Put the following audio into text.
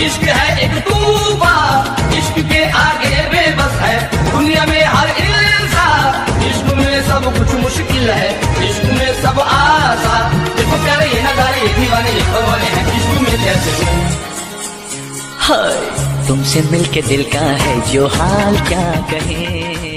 इश्क है एक तूफा, इश्क के आगे बेबस है दुनिया में हर इंसान। इश्क में सब कुछ मुश्किल है, इश्क में सब आसान देखो प्यारे, ये नजारे, ये दीवाने, ये भगवान है, इश्क में जैसे हाय, तुमसे मिलके दिल का है, जो हाल क्या कहे?